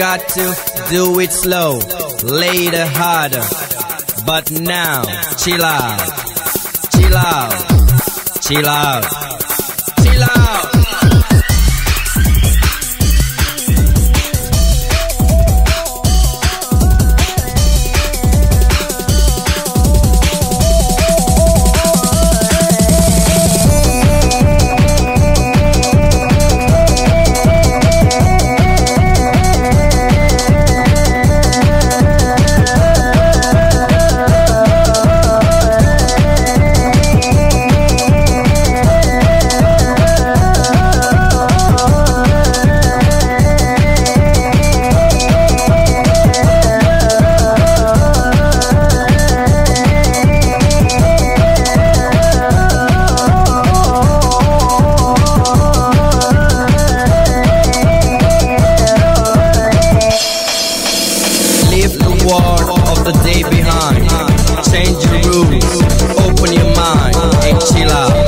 got to do it slow, later harder. But now, chill out, chill out, chill out. Sheila.